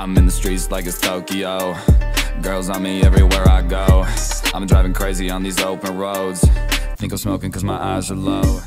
I'm in the streets like it's Tokyo. Girls on me everywhere I go. I'm driving crazy on these open roads. Think I'm smoking cause my eyes are low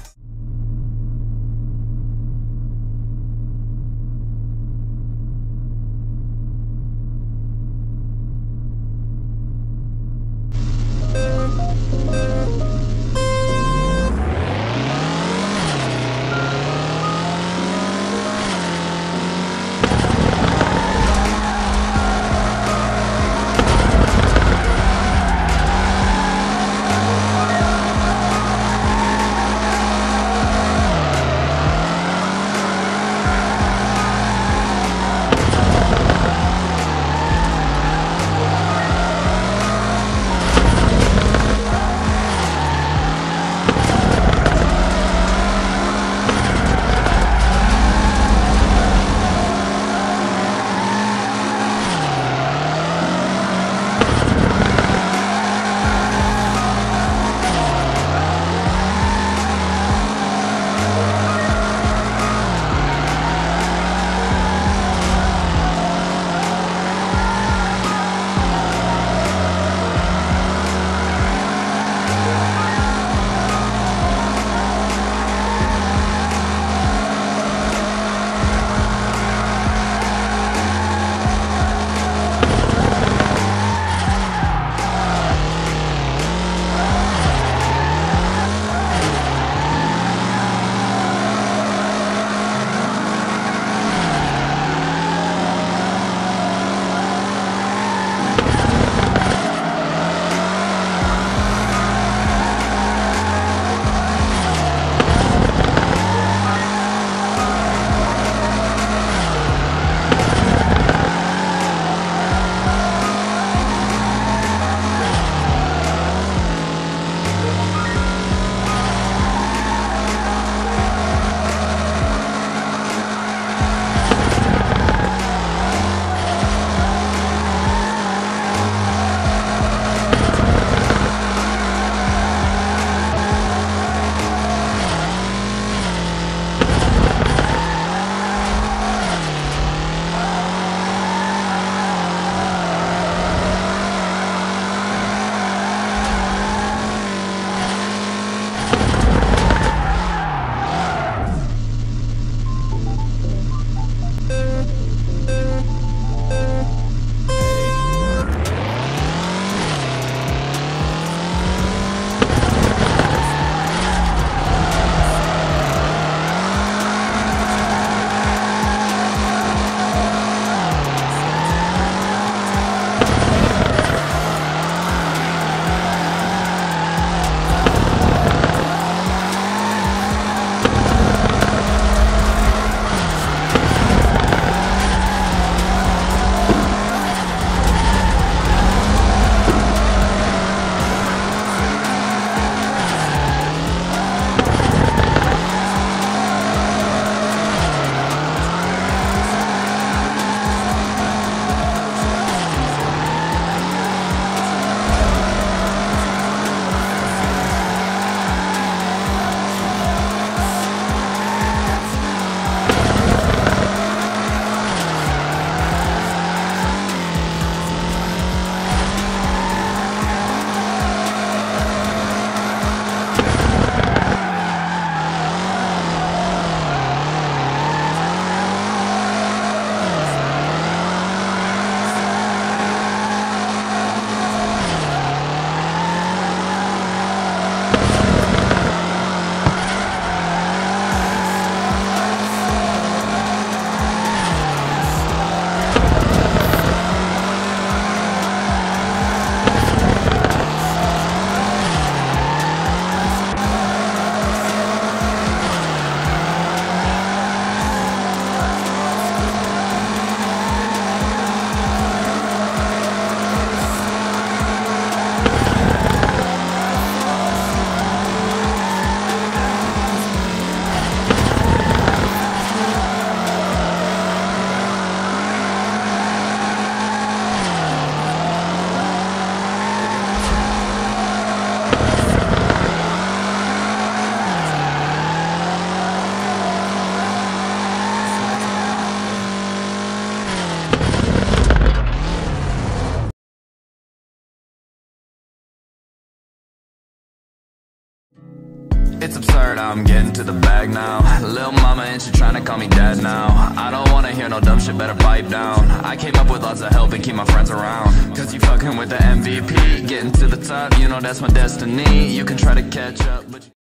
It's absurd, I'm getting to the bag now. Lil' mama and she tryna call me dad now. I don't wanna hear no dumb shit, better pipe down. I came up with lots of help and keep my friends around. Cause you fucking with the MVP Getting to the top, you know that's my destiny. You can try to catch up, but